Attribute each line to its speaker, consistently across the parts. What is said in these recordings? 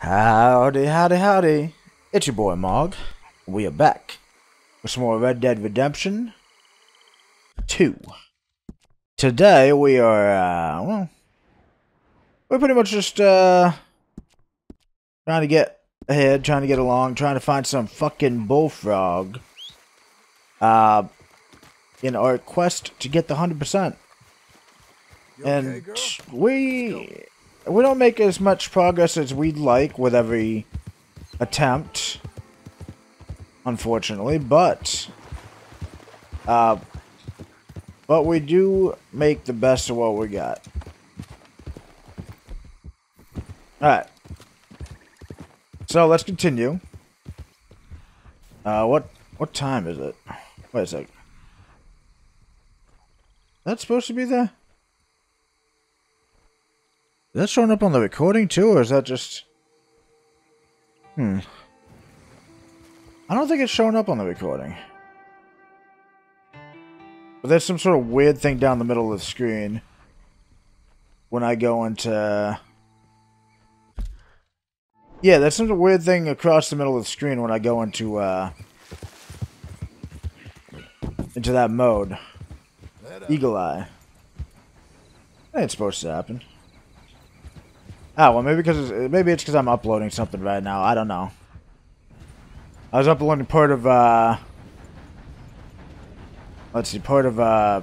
Speaker 1: Howdy, howdy, howdy. It's your boy Mog. We are back with some more Red Dead Redemption 2. Today we are, uh, well, we're pretty much just, uh, trying to get ahead, trying to get along, trying to find some fucking bullfrog, uh, in our quest to get the 100%. And we we don't make as much progress as we'd like with every attempt, unfortunately, but uh, but we do make the best of what we got. Alright. So let's continue. Uh, what what time is it? Wait a sec. That's supposed to be there? Is that showing up on the recording too, or is that just... Hmm. I don't think it's showing up on the recording. But there's some sort of weird thing down the middle of the screen. When I go into... Yeah, there's some weird thing across the middle of the screen when I go into, uh... Into that mode. Eagle Eye. That ain't supposed to happen. Oh, well, maybe because it's, maybe it's because I'm uploading something right now. I don't know. I was uploading part of, uh... Let's see, part of, uh...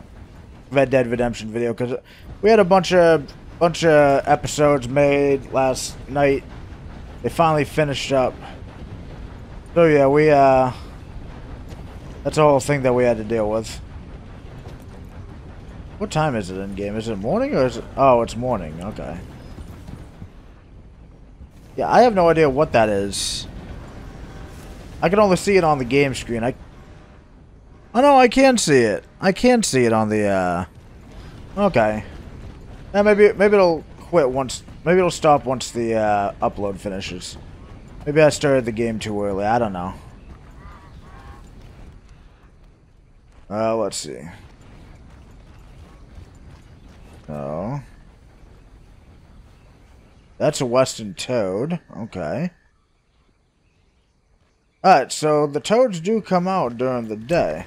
Speaker 1: Red Dead Redemption video, because we had a bunch of, bunch of episodes made last night. They finally finished up. So, yeah, we, uh... That's a whole thing that we had to deal with. What time is it in game? Is it morning or is it... Oh, it's morning. Okay. Yeah, I have no idea what that is. I can only see it on the game screen. I Oh no, I can see it. I can see it on the uh Okay. Yeah, maybe maybe it'll quit once maybe it'll stop once the uh, upload finishes. Maybe I started the game too early. I don't know. Uh let's see. Oh. That's a western toad. Okay. Alright, so the toads do come out during the day.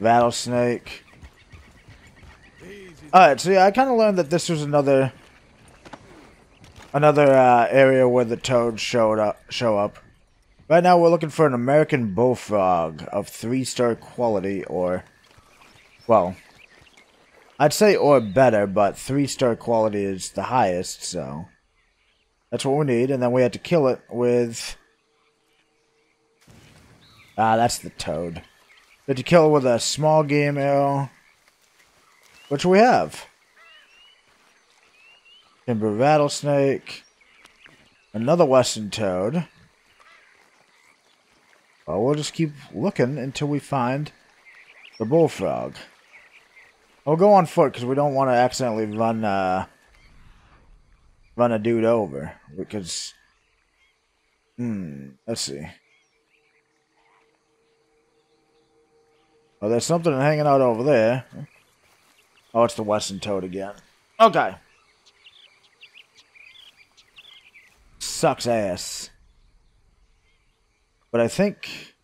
Speaker 1: Rattlesnake. Alright, so yeah, I kind of learned that this was another another uh, area where the toads showed up show up. Right now we're looking for an American bullfrog of three-star quality or well, I'd say or better, but three star quality is the highest, so that's what we need. And then we had to kill it with. Ah, that's the toad. Did to kill it with a small game arrow, which we have. Timber rattlesnake, another western toad. Well, we'll just keep looking until we find the bullfrog. We'll go on foot because we don't want to accidentally run uh, run a dude over. Because, hmm, let's see. Oh, there's something hanging out over there. Oh, it's the Western Toad again. Okay. Sucks ass. But I think...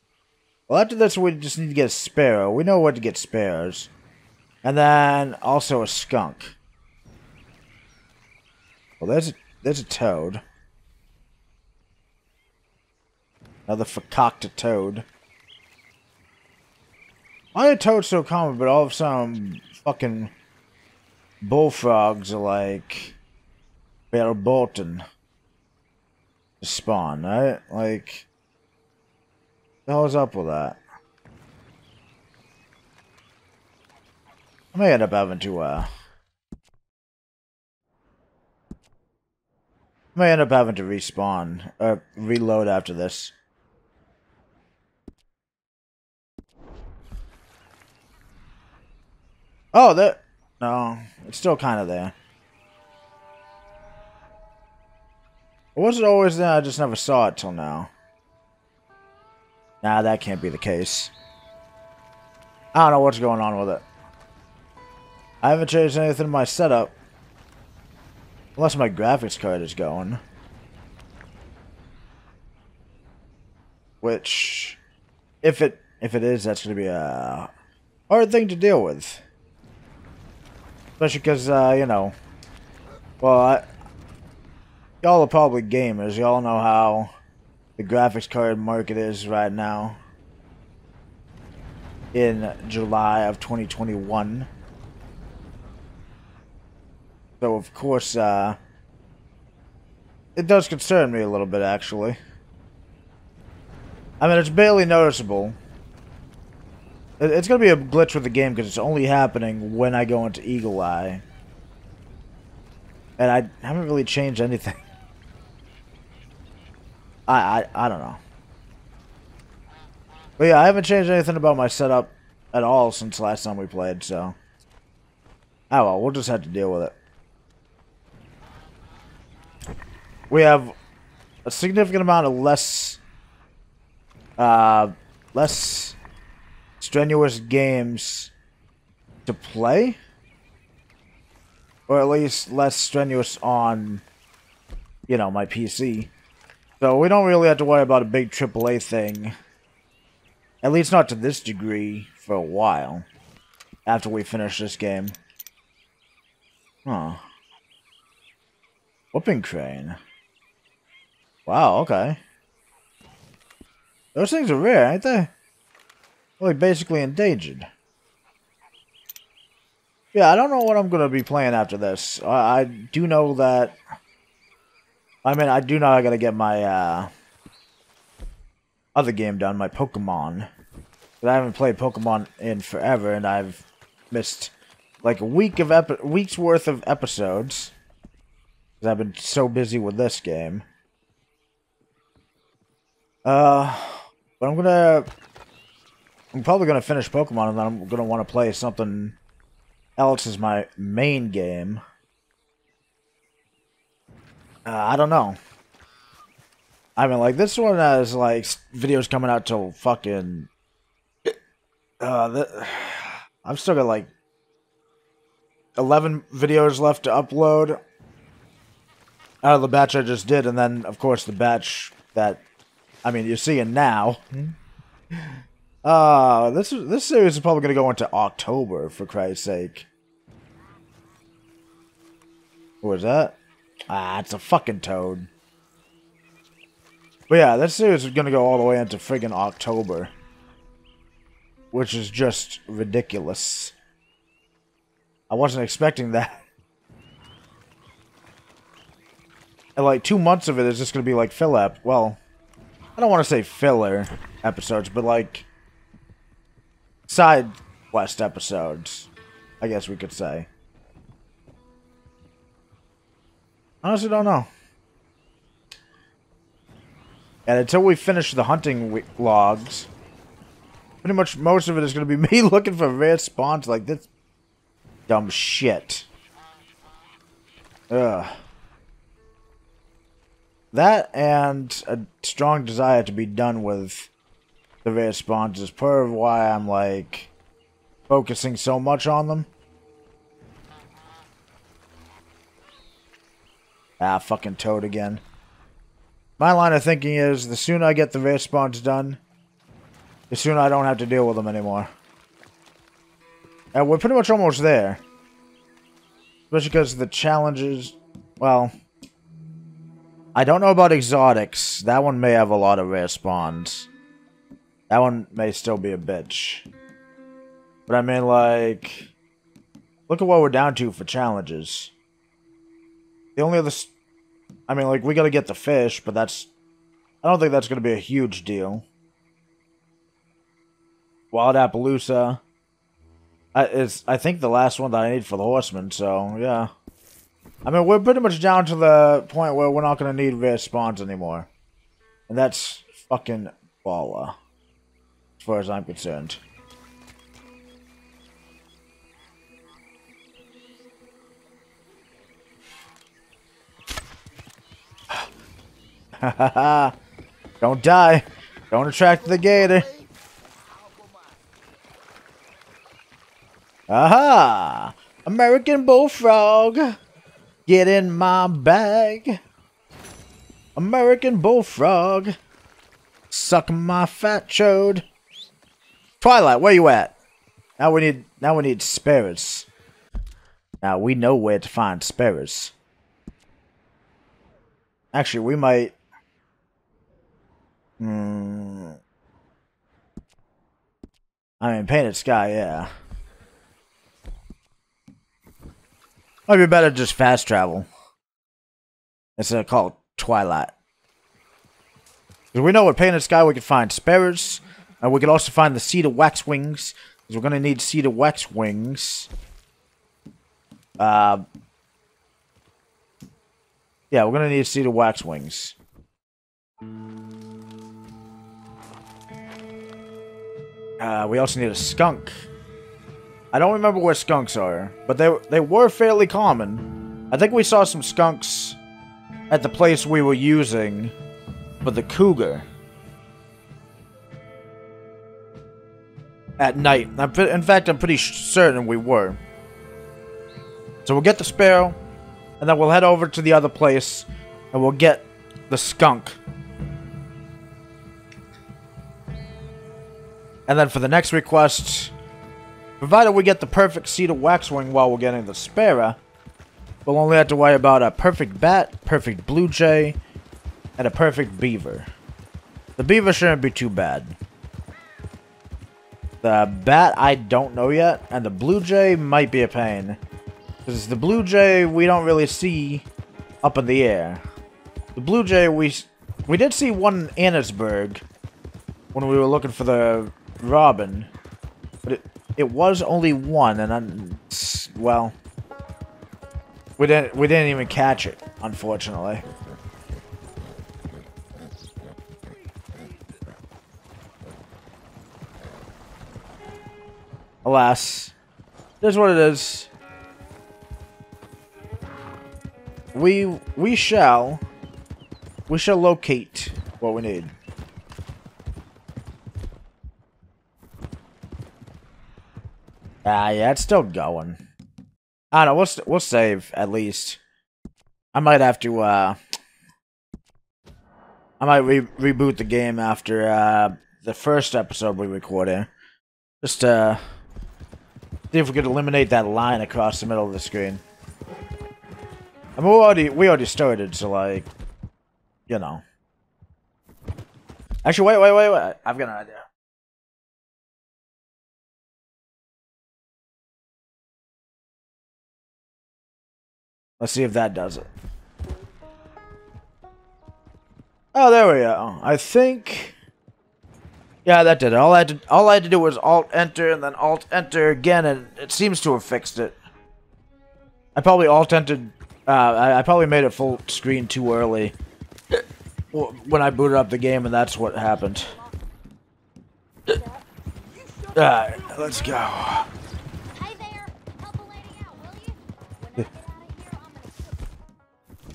Speaker 1: Well, after this, we just need to get a sparrow. We know where to get sparrows. And then also a skunk. Well, there's a, there's a toad. Another fakakta toad. Why are toads so common, but all of sudden fucking bullfrogs are like Bear Bolton to spawn, right? Like, the hell's up with that? I may end up having to, uh... I may end up having to respawn, or uh, reload after this. Oh, that... No, it's still kind of there. was it always there? I just never saw it till now. Nah, that can't be the case. I don't know what's going on with it. I haven't changed anything in my setup. Unless my graphics card is going. Which, if it if it is, that's going to be a hard thing to deal with. Especially because, uh, you know, well, y'all are probably gamers. Y'all know how the graphics card market is right now in July of 2021. So, of course, uh, it does concern me a little bit, actually. I mean, it's barely noticeable. It's going to be a glitch with the game because it's only happening when I go into Eagle Eye. And I haven't really changed anything. I, I, I don't know. But yeah, I haven't changed anything about my setup at all since last time we played, so... Oh well, we'll just have to deal with it. We have a significant amount of less... Uh, less strenuous games to play. Or at least less strenuous on, you know, my PC. So we don't really have to worry about a big AAA thing. At least not to this degree for a while. After we finish this game. Huh. Whooping crane. Wow, okay. Those things are rare, ain't they? Well, basically endangered. Yeah, I don't know what I'm going to be playing after this. I, I, do know that... I mean, I do know I got to get my, uh... Other game done, my Pokemon. But I haven't played Pokemon in forever, and I've missed, like, a week of epi week's worth of episodes. Because I've been so busy with this game. Uh... But I'm gonna I'm probably to finish Pokemon and then I'm to want to play something else as my main game. Uh, I don't know. I mean, like, this one has, like, videos coming out till fucking... Uh, I've still got, like, 11 videos left to upload out of the batch I just did, and then, of course, the batch that, I mean, you're seeing now. Uh, this this series is probably going to go into October, for Christ's sake. What was that? Ah, it's a fucking toad. But yeah, this series is going to go all the way into friggin' October. Which is just ridiculous. I wasn't expecting that. And like two months of it is just going to be like up. Well, I don't want to say filler episodes, but like side quest episodes, I guess we could say. Honestly, don't know. And until we finish the hunting logs, pretty much most of it is going to be me looking for rare spawns like this dumb shit. Ugh. That and a strong desire to be done with the spawns is part of why I'm like focusing so much on them. Ah, fucking Toad again. My line of thinking is the sooner I get the spawns done, the sooner I don't have to deal with them anymore. And we're pretty much almost there. Especially because the challenges, well, I don't know about exotics. That one may have a lot of rare spawns. That one may still be a bitch. But I mean, like... Look at what we're down to for challenges. The only other... I mean, like, we gotta get the fish, but that's... I don't think that's gonna be a huge deal. Wild Appaloosa. I, is, I think the last one that I need for the horseman, so, yeah. I mean, we're pretty much down to the point where we're not gonna need rare spawns anymore. And that's fucking baller as far as I'm concerned. Don't die. Don't attract the gator. Aha! American Bullfrog! Get in my bag. American bullfrog. Suck my fat chode. Twilight, where you at? Now we need now we need spirits. Now we know where to find spirits. Actually, we might. Hmm. I mean, painted sky, yeah. Might be better just fast travel. Instead of call Twilight. Because we know with painted sky we can find sparrows. And we can also find the cedar waxwings. Because we're going to need seed cedar waxwings. Uh, yeah, we're going to need cedar waxwings. Uh, we also need a skunk. I don't remember where skunks are, but they they were fairly common. I think we saw some skunks at the place we were using for the cougar. At night. in fact, I'm pretty certain we were. So we'll get the sparrow, and then we'll head over to the other place, and we'll get the skunk. And then for the next request, provided we get the perfect cedar waxwing while we're getting the sparrow, we'll only have to worry about a perfect bat, perfect blue jay, and a perfect beaver. The beaver shouldn't be too bad. The bat, I don't know yet, and the blue jay might be a pain. Because the blue jay, we don't really see up in the air. The blue jay, we we did see one in Annesburg when we were looking for the robin. But it, it was only one, and I'm, well, we didn't we didn't even catch it, unfortunately. Alas, there's what it is. We we shall we shall locate what we need. Ah, yeah, it's still going. I don't know, we'll, we'll save, at least. I might have to, uh... I might re reboot the game after, uh, the first episode we recorded. Just, uh... See if we could eliminate that line across the middle of the screen. I mean, we already, we already started, so, like... You know. Actually, wait, wait, wait, wait. I've got an idea. Let's see if that does it. Oh, there we go. I think... Yeah, that did it. All I had to, all I had to do was Alt-Enter and then Alt-Enter again, and it seems to have fixed it. I probably Alt-Entered... Uh, I, I probably made it full screen too early when I booted up the game, and that's what happened. Alright, let's go.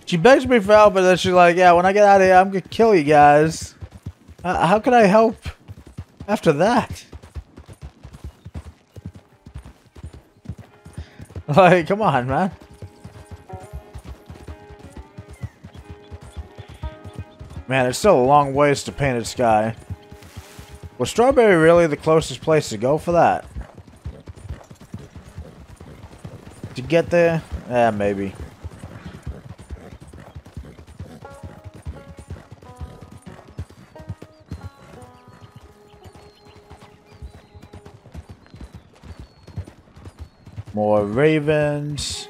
Speaker 1: She begs me for help, and then she's like, yeah, when I get out of here, I'm gonna kill you guys. Uh, how can I help after that? Like, come on, man. Man, it's still a long ways to Painted Sky. Was Strawberry really the closest place to go for that? To get there? Yeah, maybe. More ravens.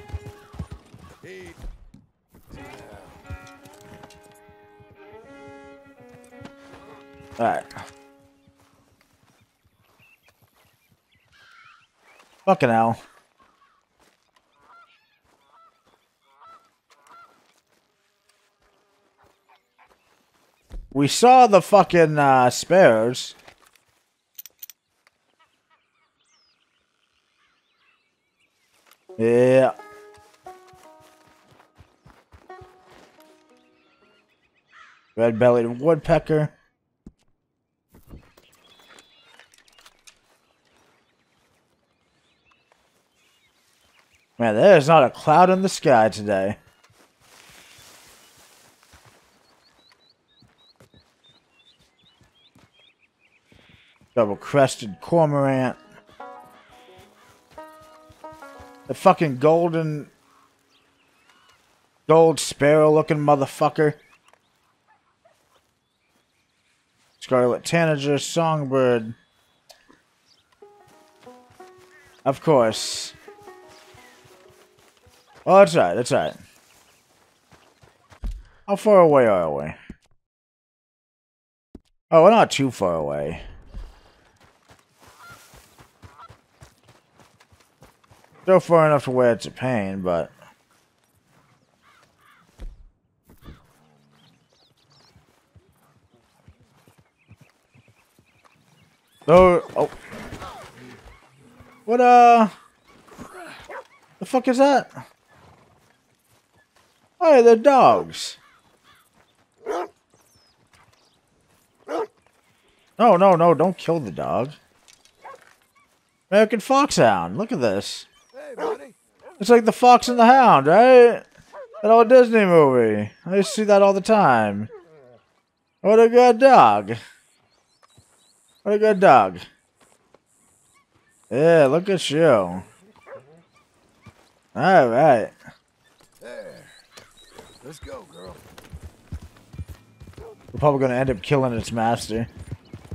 Speaker 1: Alright. Fucking hell. We saw the fucking uh, sparrows. Yeah. Red-bellied woodpecker. Man, there is not a cloud in the sky today. Double-crested cormorant. The fucking golden gold sparrow looking motherfucker. Scarlet tanager, songbird. Of course. Oh, that's right, that's right. How far away are we? Oh, we're not too far away. Still far enough to where it's a pain, but... Oh, oh. What, uh... The fuck is that? Oh, they're dogs. No, no, no, don't kill the dog. American Foxhound. Look at this. Hey, buddy. It's like the Fox and the Hound, right? That old Disney movie. I used to see that all the time. What a good dog. What a good dog. Yeah, look at you. Alright.
Speaker 2: There. Let's go, girl.
Speaker 1: We're probably going to end up killing its master.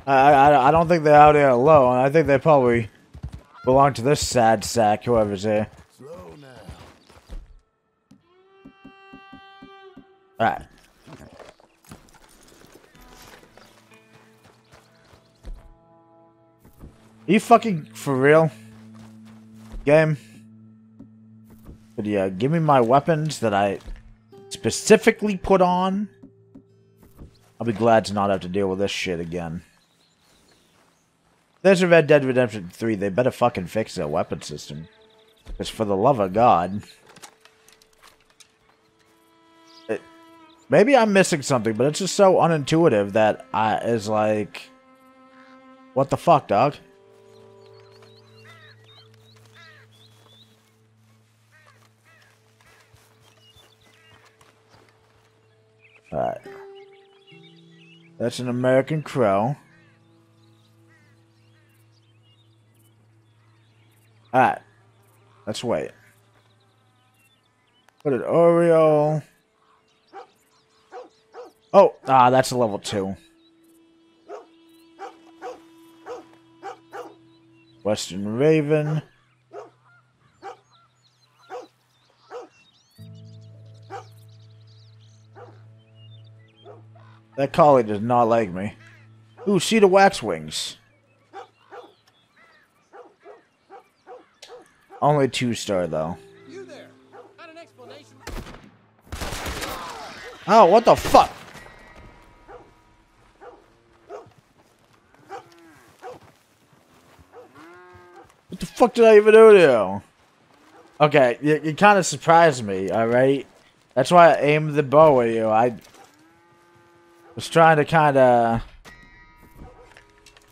Speaker 1: I, I, I don't think they're out here alone. I think they probably belong to this sad sack, whoever's here. Alright. Are you fucking for real? Game? But yeah, give me my weapons that I specifically put on. I'll be glad to not have to deal with this shit again. There's a Red Dead Redemption 3. They better fucking fix their weapon system. Because for the love of God. It, maybe I'm missing something, but it's just so unintuitive that I is like... What the fuck, dog? Alright. That's an American Crow. Alright. Let's wait. Put an Oreo. Oh, ah, that's a level 2. Western Raven. That collie does not like me. Ooh, cedar waxwings. Only two star though. Oh, what the fuck? What the fuck did I even do to you? Okay, you, you kind of surprised me, alright? That's why I aimed the bow at you. I was trying to kind of...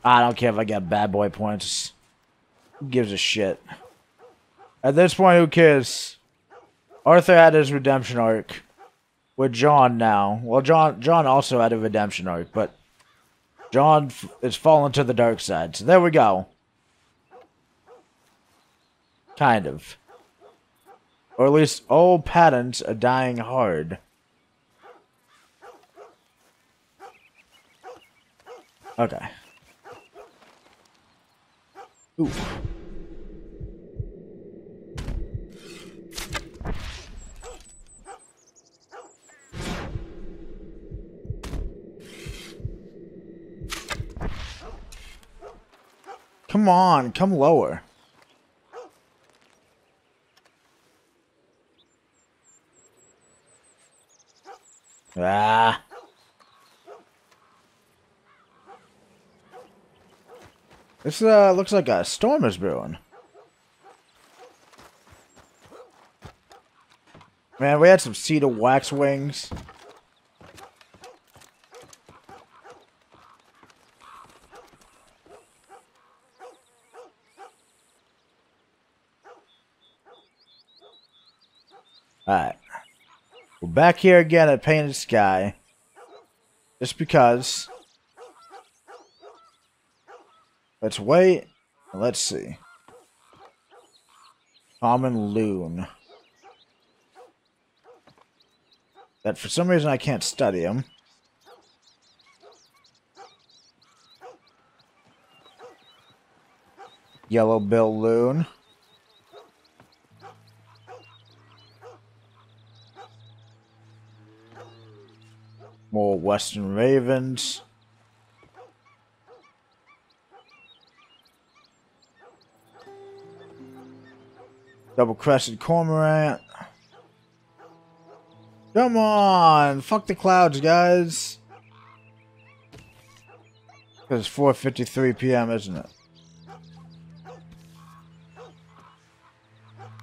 Speaker 1: I don't care if I get bad boy points. Who gives a shit? At this point, who cares? Arthur had his redemption arc with John now. Well, John John also had a redemption arc, but John is fallen to the dark side. So there we go. Kind of. Or at least old patents are dying hard. Okay. Ooh. Come on, come lower. Ah. This uh, looks like a storm is brewing. Man, we had some cedar wax wings. Alright. We're back here again at Painted Sky. Just because. Let's wait. Let's see. Common loon. That for some reason I can't study him. Yellow bill loon. More western ravens. Double crested cormorant. Come on! Fuck the clouds, guys! It's 4.53 p.m., isn't it?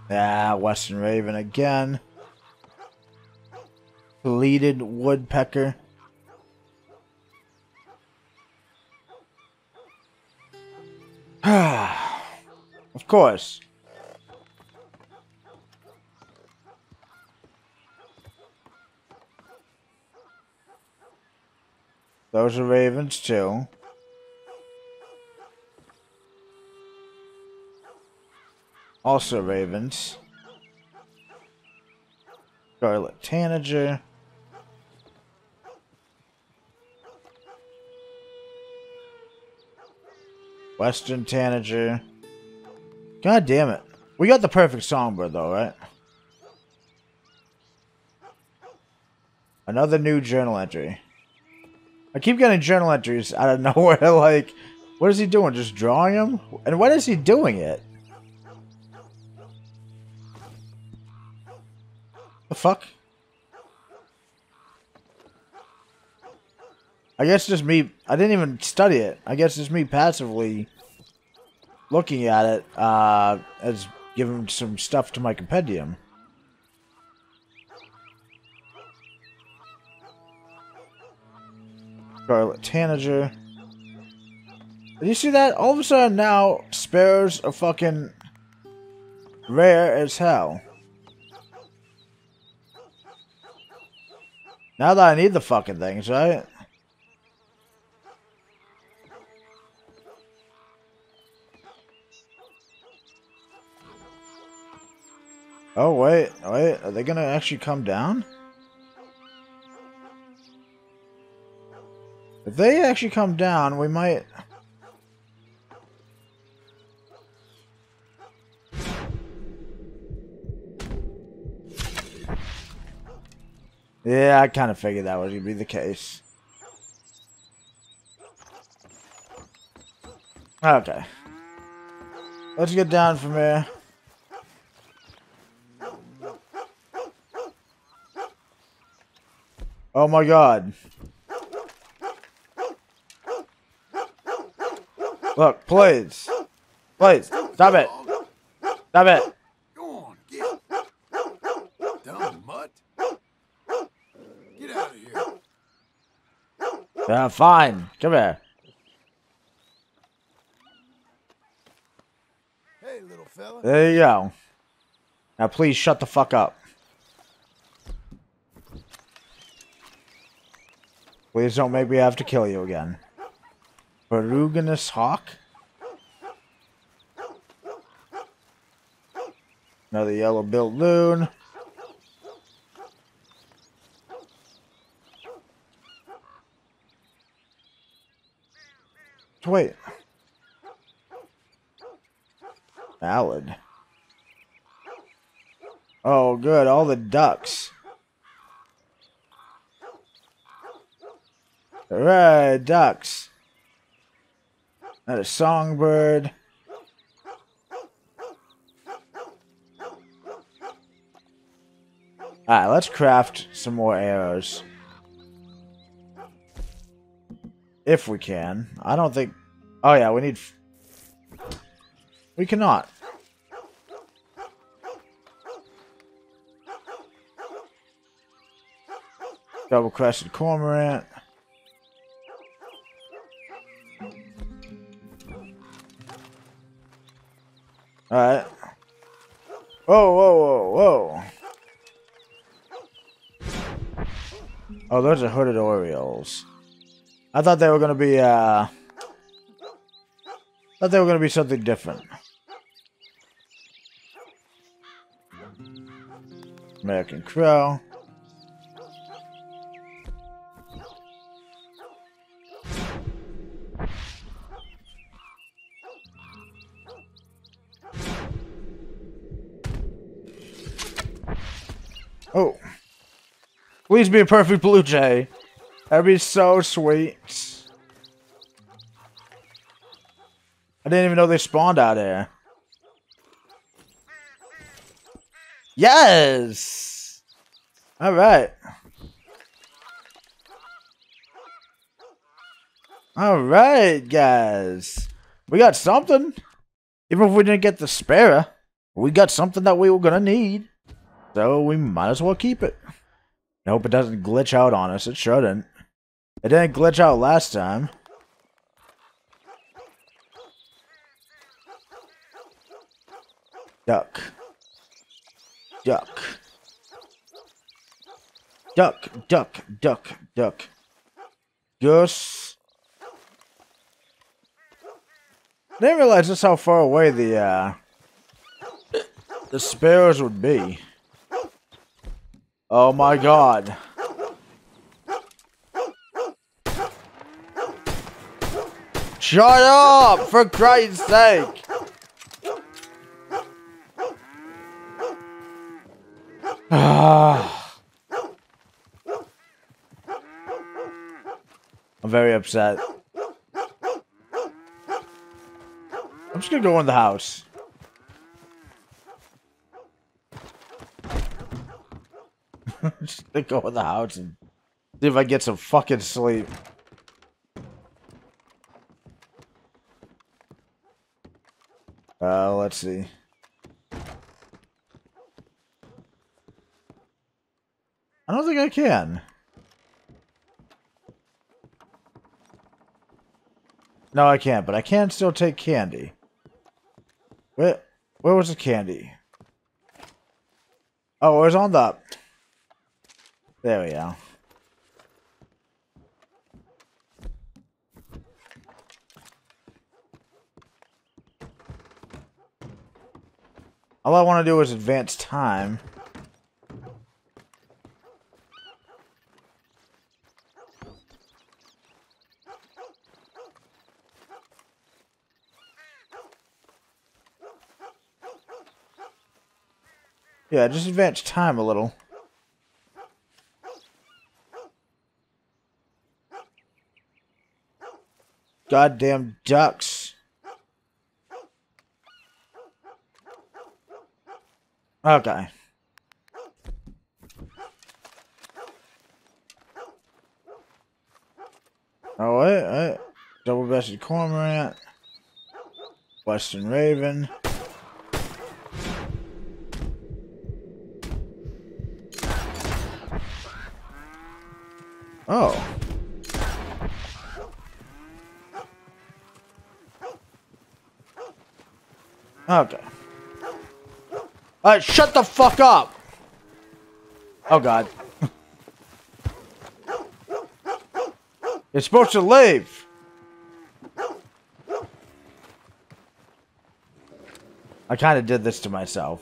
Speaker 1: Yeah, Western Raven again. Pileated Woodpecker. of course. Those are ravens too. Also ravens. Scarlet Tanager. Western Tanager. God damn it. We got the perfect songbird though, right? Another new journal entry. I keep getting journal entries out of nowhere, like, what is he doing? Just drawing them? And when is he doing it? The fuck? I guess just me, I didn't even study it. I guess just me passively looking at it, uh, as giving some stuff to my compendium. Scarlet Tanager. Did you see that? All of a sudden now, sparrows are fucking rare as hell. Now that I need the fucking things, right? Oh, wait, wait, are they gonna actually come down? If they actually come down, we might... Yeah, I kind of figured that was going to be the case. Okay. Let's get down from here. Oh my god. Look, please. Please, stop it. Stop it.
Speaker 2: Go on, get. Dumb mutt. Get out of here.
Speaker 1: Yeah, fine. Come here.
Speaker 2: Hey, little fella.
Speaker 1: There you go. Now please shut the fuck up. Please don't make me have to kill you again. Ferruginous hawk? Another yellow-billed loon. Wait. Ballad. Oh, good. All the ducks. Alright, ducks. Not a songbird. Alright, let's craft some more arrows. If we can. I don't think... Oh yeah, we need... We cannot. Double-crested cormorant. Whoa, whoa, whoa, whoa. Oh, those are hooded Orioles. I thought they were going to be, uh... Thought they were gonna be something different. American Crow. Oh. Please be a perfect blue jay. That'd be so sweet. I didn't even know they spawned out here. Yes! Alright. Alright, guys. We got something. Even if we didn't get the spare, we got something that we were gonna need. So we might as well keep it. I hope it doesn't glitch out on us. It shouldn't. It didn't glitch out last time. Duck. Duck. Duck, duck, duck, duck. Goose. I didn't realize just how far away the, uh, the sparrows would be. Oh my god. Shut up! For Christ's sake! I'm very upset. I'm just gonna go in the house. Just gonna go in the house and see if I get some fucking sleep. Uh, let's see. I don't think I can. No, I can't, but I can still take candy. Where, where was the candy? Oh, it was on the... There we go. All I want to do is advance time. Yeah, just advance time a little. Goddamn ducks. Okay. Oh, wait, wait. Double-breasted cormorant. Western raven. Oh. Okay. Alright, shut the fuck up! Oh god. You're supposed to leave! I kind of did this to myself.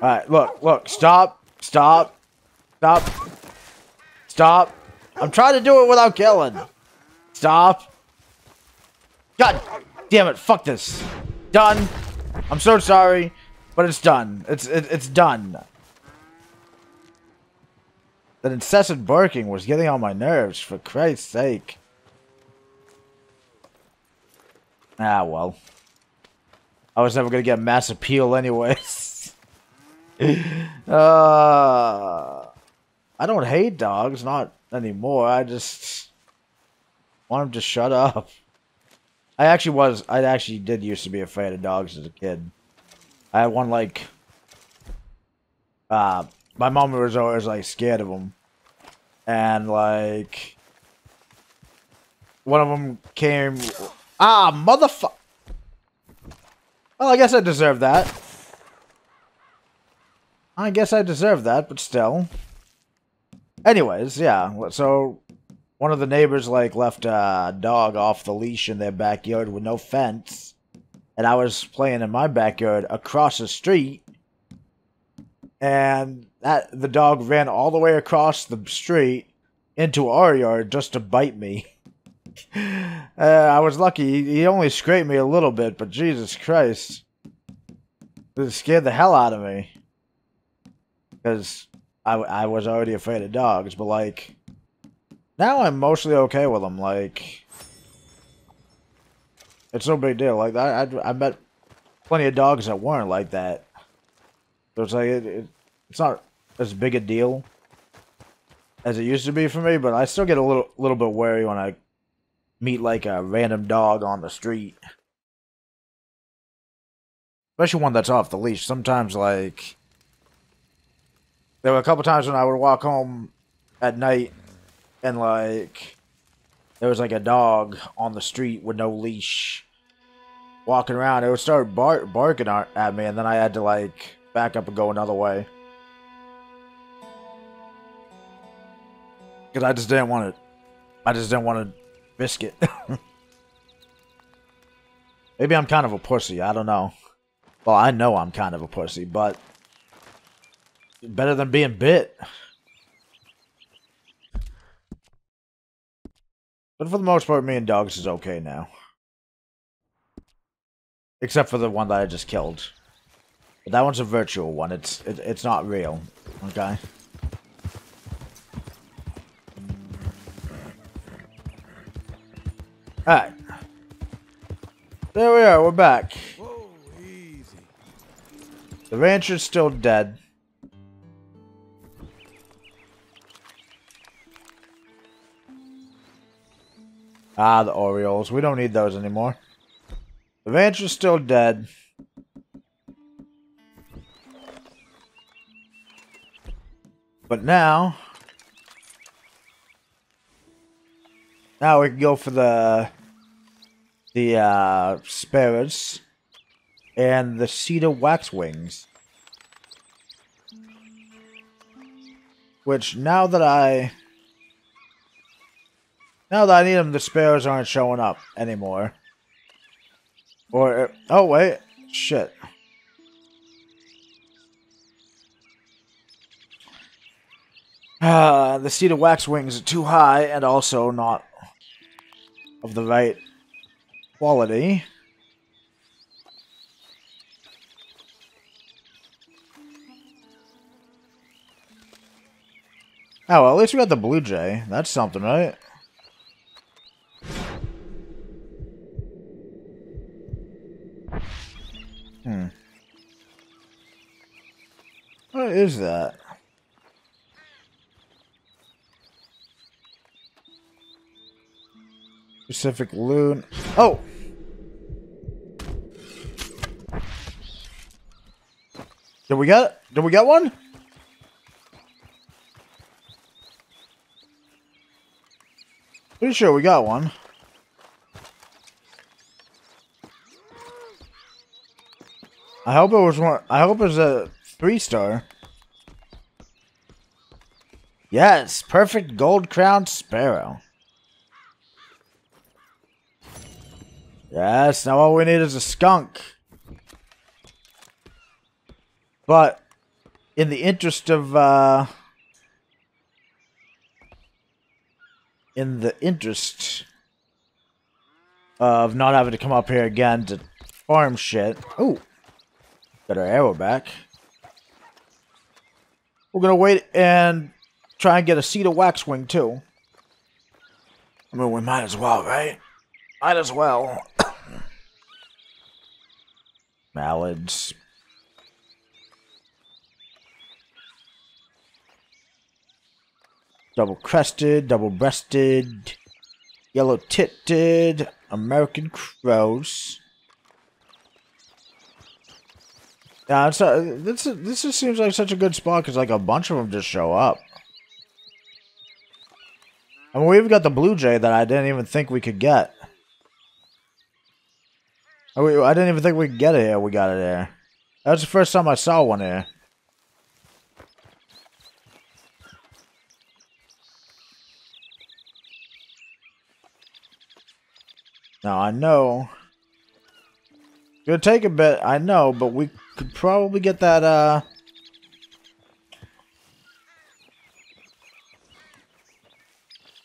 Speaker 1: Alright, look, look, stop, stop, stop, stop. I'm trying to do it without killing. Stop. God damn it, fuck this. Done. I'm so sorry, but it's done. It's it, it's done. That incessant barking was getting on my nerves, for Christ's sake. Ah, well. I was never gonna get mass appeal anyways. uh, I don't hate dogs, not anymore. I just want them to shut up. I actually was, I actually did used to be afraid of dogs as a kid. I had one like, uh, my mom was always like scared of them. And like, one of them came, ah, motherfucker. Well, I guess I deserve that. I guess I deserve that, but still. Anyways, yeah. So one of the neighbors like left a dog off the leash in their backyard with no fence, and I was playing in my backyard across the street, and that the dog ran all the way across the street into our yard just to bite me. Uh, I was lucky. He only scraped me a little bit, but Jesus Christ. It scared the hell out of me. Because I, I was already afraid of dogs, but like, now I'm mostly okay with them. Like, it's no big deal. Like, I, I, I met plenty of dogs that weren't like that. So it's like, it, it, it's not as big a deal as it used to be for me, but I still get a little, little bit wary when I meet like a random dog on the street. Especially one that's off the leash. Sometimes, like, there were a couple times when I would walk home at night and, like, there was like a dog on the street with no leash walking around. It would start bar- barking at me, and then I had to, like, back up and go another way. Because I just didn't want it. I just didn't want to biscuit. Maybe I'm kind of a pussy. I don't know. Well, I know I'm kind of a pussy, but better than being bit. But for the most part, me and dogs is okay now. Except for the one that I just killed. But that one's a virtual one. It's it, it's not real. Okay. Alright. There we are, we're back.
Speaker 2: Whoa, easy.
Speaker 1: The rancher's still dead. Ah, the Orioles. We don't need those anymore. The rancher's still dead. But now... Now we can go for the... The, uh, sparrows. And the cedar waxwings. Which, now that I... Now that I need them, the sparrows aren't showing up anymore. Or, oh wait, shit. Uh, the cedar waxwings are too high and also not of the right quality. Oh, well, at least we got the Blue Jay. That's something, right? Hmm. What is that? Pacific Loon. Oh! Did we get Did we get one? Pretty sure we got one. I hope it was one. I hope it was a three star. Yes, perfect gold crowned sparrow. Yes, now all we need is a skunk. But in the interest of uh in the interest of not having to come up here again to farm shit. Oh. Got our arrow back. We're gonna wait and try and get a cedar waxwing too. I mean, we might as well, right? Might as well. Mallards. Double crested, double breasted, yellow titted, American crows. Yeah, it's a, this this just seems like such a good spot because like a bunch of them just show up. I mean, we even got the blue jay that I didn't even think we could get. I, I didn't even think we could get it here. We got it here. That was the first time I saw one here. Now I know. It's gonna take a bit, I know, but we could probably get that, uh...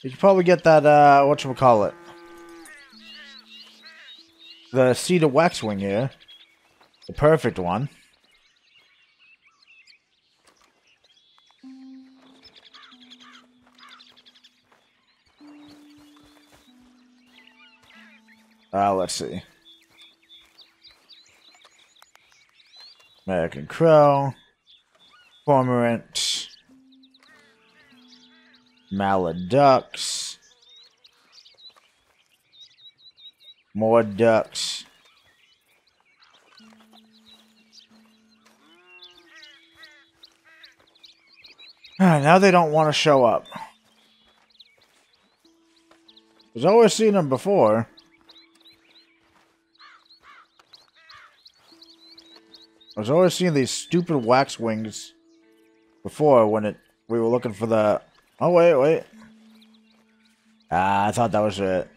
Speaker 1: We could probably get that, uh, whatchamacallit. The cedar waxwing here. The perfect one. Uh, let's see. American Crow. Cormorant. Mallard Ducks. More ducks. Ah, now they don't want to show up. I've always seen them before. I was always seeing these stupid wax wings before when it we were looking for the Oh wait, wait. Ah, I thought that was it.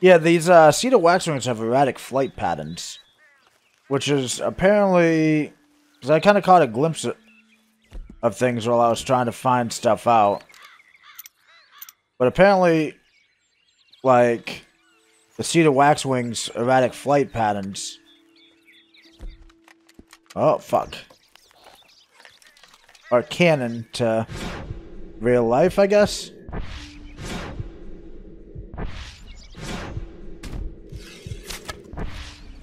Speaker 1: Yeah, these uh, cedar waxwings have erratic flight patterns, which is apparently because I kind of caught a glimpse of, of things while I was trying to find stuff out. But apparently, like the cedar waxwings erratic flight patterns Oh, fuck. Are canon to real life, I guess?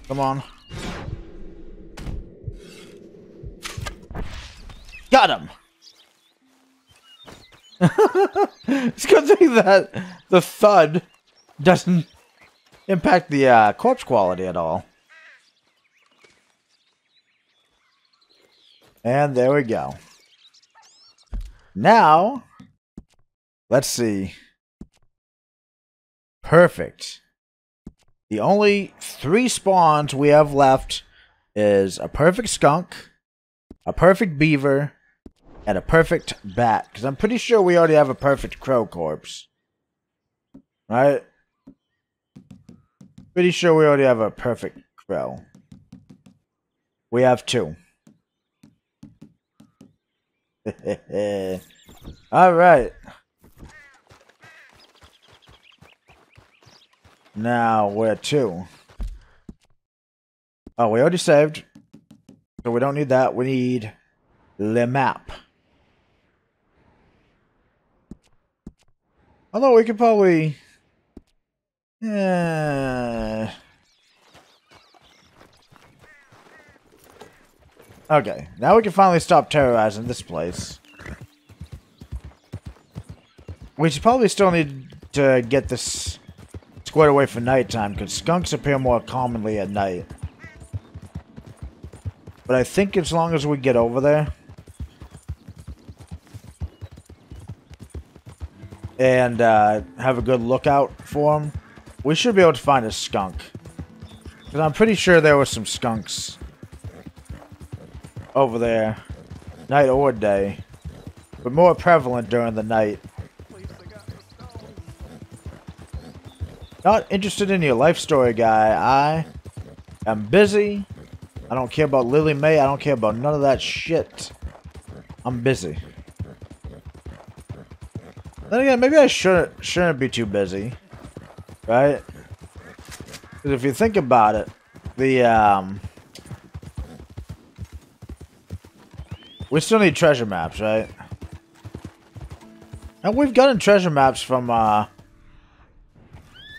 Speaker 1: Come on. Got him! it's good thing that the thud doesn't impact the uh, corpse quality at all. And there we go. Now, let's see. Perfect. The only three spawns we have left is a perfect skunk, a perfect beaver, and a perfect bat. Because I'm pretty sure we already have a perfect crow corpse. Right? Pretty sure we already have a perfect crow. We have two. All right. Now, where to? Oh, we already saved. So we don't need that. We need the map. Although we could probably... Yeah... Okay, now we can finally stop terrorizing this place. We should probably still need to get this squared away for nighttime, because skunks appear more commonly at night. But I think as long as we get over there... And uh, have a good lookout for them, we should be able to find a skunk. Because I'm pretty sure there were some skunks over there, night or day, but more prevalent during the night. Not interested in your life story, guy. I am busy. I don't care about Lily May. I don't care about none of that shit. I'm busy. Then again, maybe I shouldn't shouldn't be too busy, right? Because if you think about it, the um, We still need treasure maps, right? And we've gotten treasure maps from, uh...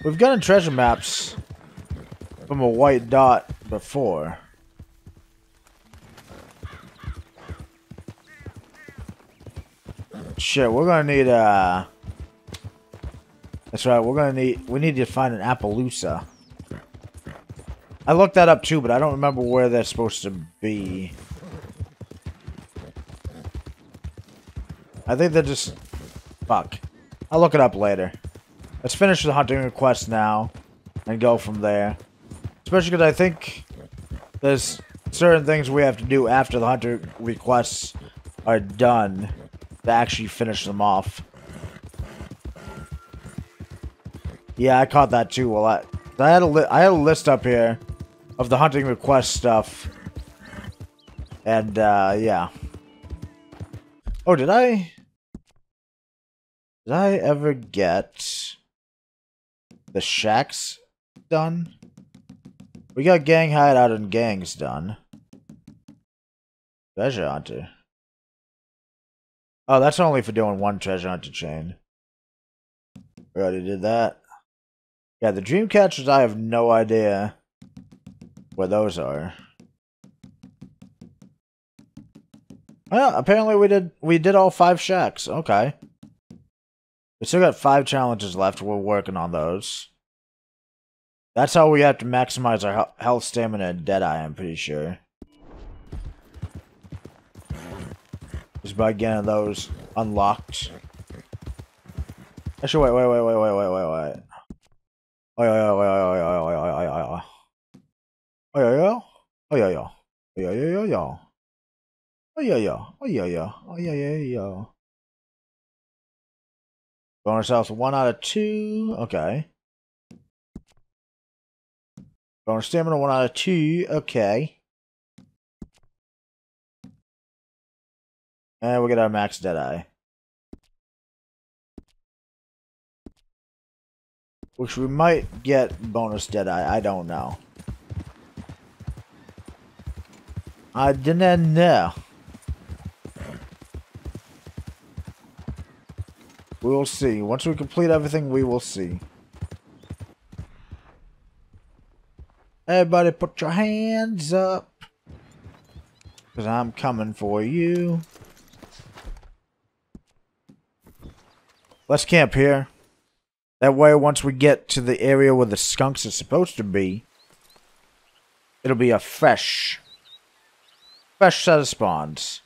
Speaker 1: We've gotten treasure maps from a white dot before. Shit, we're gonna need, uh... That's right, we're gonna need... We need to find an Appaloosa. I looked that up too, but I don't remember where they're supposed to be. I think they're just... Fuck. I'll look it up later. Let's finish the hunting request now. And go from there. Especially because I think... There's certain things we have to do after the hunter requests are done to actually finish them off. Yeah, I caught that too. Well, I, I had a I had a list up here of the hunting request stuff, and uh, yeah. Oh, did I? Did I ever get the shacks done? We got gang hideout and gangs done. Treasure hunter. Oh, that's only for doing one treasure hunter chain. We already did that. Yeah, the dream catchers, I have no idea where those are. Well, apparently we did we did all five shacks. Okay. We still got five challenges left. We're working on those. That's how we have to maximize our health, stamina, and deadeye, I'm pretty sure. Just by getting those unlocked. Actually, wait, wait, wait, wait, wait, wait, wait, wait. Oh yeah, yeah, yeah, yeah, yeah, yeah, yeah, yeah. Oh yeah, yeah. Oh yeah, yeah. Oh yeah, yeah, yeah, yeah. Oh yeah, yeah. Oh yeah, yeah. Oh yeah, yeah, yeah. Going ourselves one out of two. Okay. Going stamina one out of two. Okay. And we'll get our max deadeye. Which we might get bonus deadeye. I don't know. I didn't know. We will see. Once we complete everything, we will see. Everybody put your hands up. Because I'm coming for you. Let's camp here. That way, once we get to the area where the skunks are supposed to be, it'll be a fresh, fresh set of spawns.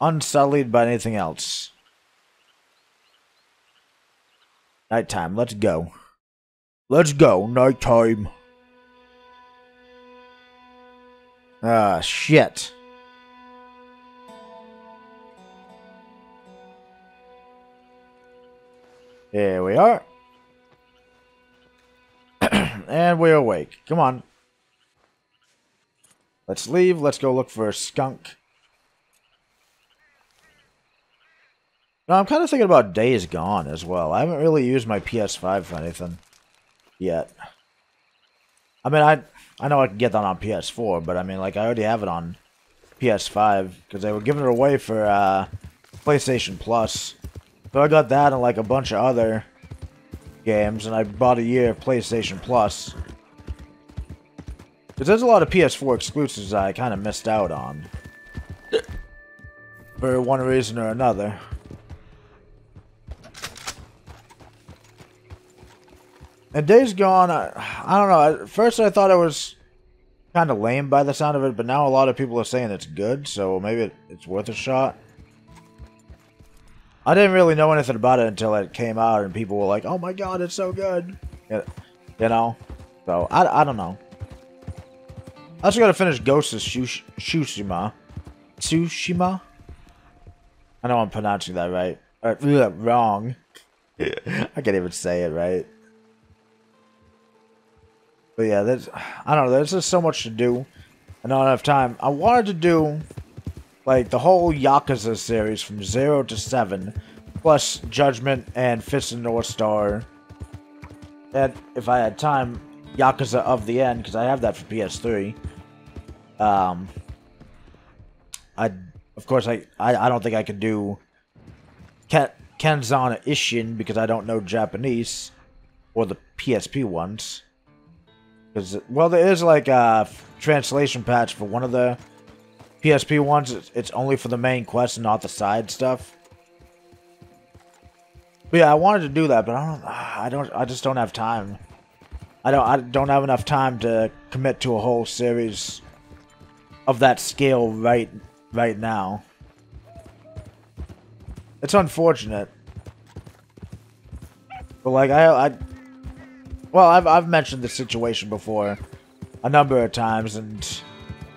Speaker 1: Unsullied by anything else. Nighttime, let's go. Let's go, nighttime. Ah, shit. Here we are. and we're awake. Come on. Let's leave. Let's go look for a skunk. No, I'm kind of thinking about Days Gone as well. I haven't really used my PS5 for anything yet. I mean, I I know I can get that on PS4, but I mean, like, I already have it on PS5 because they were giving it away for uh, PlayStation Plus. So I got that and like a bunch of other games, and I bought a year of PlayStation Plus. Because there's a lot of PS4 exclusives I kind of missed out on. For one reason or another. And Days Gone, I, I don't know. At first, I thought it was kind of lame by the sound of it, but now a lot of people are saying it's good, so maybe it, it's worth a shot. I didn't really know anything about it until it came out, and people were like, "Oh my god, it's so good," you know. So I, I don't know. I also got to finish Ghost of Shush Tsushima. Tsushima. I know I'm pronouncing that right. Uh, wrong. I can't even say it right. But yeah, there's I don't know. There's just so much to do. I don't have time. I wanted to do like the whole Yakuza series from zero to seven, plus Judgment and Fist of North Star. And if I had time, Yakuza of the End because I have that for PS3. Um, I of course I I, I don't think I can do Ken, Kenzan Ishin because I don't know Japanese or the PSP ones. Because, well, there is like a translation patch for one of the PSP ones. It's only for the main quest and not the side stuff. But yeah, I wanted to do that, but I don't. I don't. I just don't have time. I don't. I don't have enough time to commit to a whole series of that scale right right now. It's unfortunate, but like I, I well, I've, I've mentioned this situation before a number of times, and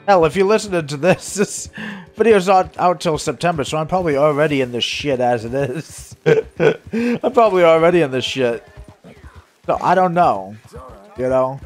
Speaker 1: hell, if you listen to this, this video's not out till September, so I'm probably already in this shit as it is. I'm probably already in this shit. So I don't know. You know,